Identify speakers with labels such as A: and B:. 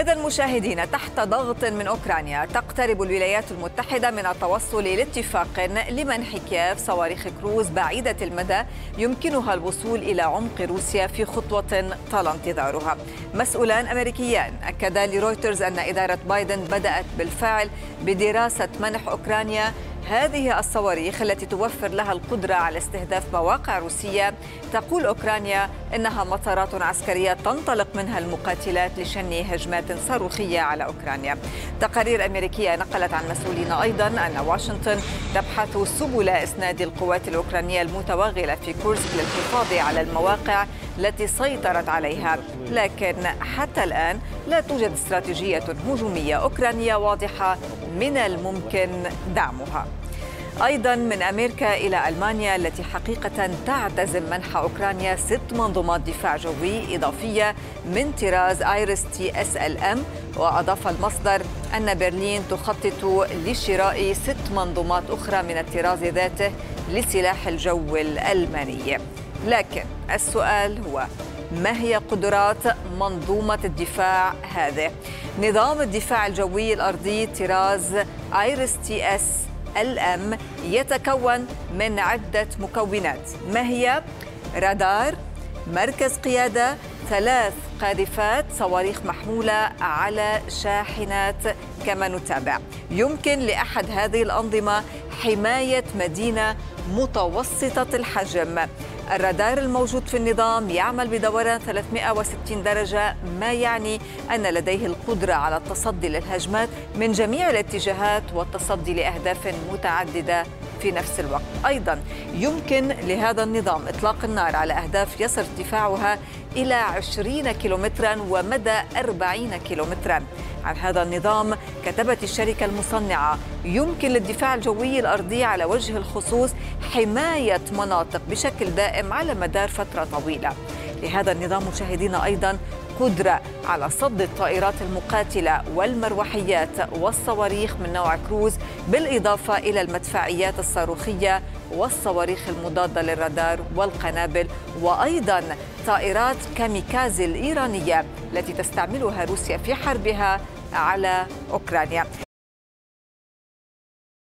A: إذا مشاهدينا تحت ضغط من أوكرانيا تقترب الولايات المتحدة من التوصل لاتفاق لمنح كييف صواريخ كروز بعيدة المدى يمكنها الوصول إلى عمق روسيا في خطوة طال انتظارها. مسؤولان أمريكيان أكدا لرويترز أن إدارة بايدن بدأت بالفعل بدراسة منح أوكرانيا هذه الصواريخ التي توفر لها القدرة على استهداف مواقع روسية. تقول أوكرانيا إنها مطارات عسكرية تنطلق منها المقاتلات لشن هجمات صاروخية على أوكرانيا. تقارير أمريكية نقلت عن مسؤولين أيضا أن واشنطن تبحث سبل إسناد القوات الأوكرانية المتوغلة في كورسك للحفاظ على المواقع التي سيطرت عليها. لكن حتى الآن لا توجد استراتيجية هجومية أوكرانية واضحة من الممكن دعمها. أيضا من أمريكا إلى ألمانيا التي حقيقة تعتزم منح أوكرانيا ست منظومات دفاع جوي إضافية من طراز IRIS-T SLM وأضاف المصدر أن برلين تخطط لشراء ست منظومات أخرى من الطراز ذاته لسلاح الجو الألماني لكن السؤال هو ما هي قدرات منظومة الدفاع هذه؟ نظام الدفاع الجوي الأرضي طراز IRIS-T SLM يتكون من عدة مكونات. ما هي؟ رادار مركز قيادة ثلاث قاذفات صواريخ محمولة على شاحنات كما نتابع. يمكن لأحد هذه الأنظمة حماية مدينة متوسطة الحجم. الرادار الموجود في النظام يعمل بدوران 360 درجة ما يعني أن لديه القدرة على التصدي للهجمات من جميع الاتجاهات والتصدي لأهداف متعددة. في نفس الوقت. أيضا يمكن لهذا النظام إطلاق النار على أهداف يصل ارتفاعها إلى 20 كيلومترا ومدى 40 كيلومترا. عن هذا النظام كتبت الشركة المصنعة يمكن للدفاع الجوي الأرضي على وجه الخصوص حماية مناطق بشكل دائم على مدار فترة طويلة. لهذا النظام مشاهدينا أيضا قدرة على صد الطائرات المقاتلة والمروحيات والصواريخ من نوع كروز بالإضافة إلى المدفعيات الصاروخية والصواريخ المضادة للرادار والقنابل وأيضا طائرات كاميكازي الإيرانية التي تستعملها روسيا في حربها على أوكرانيا.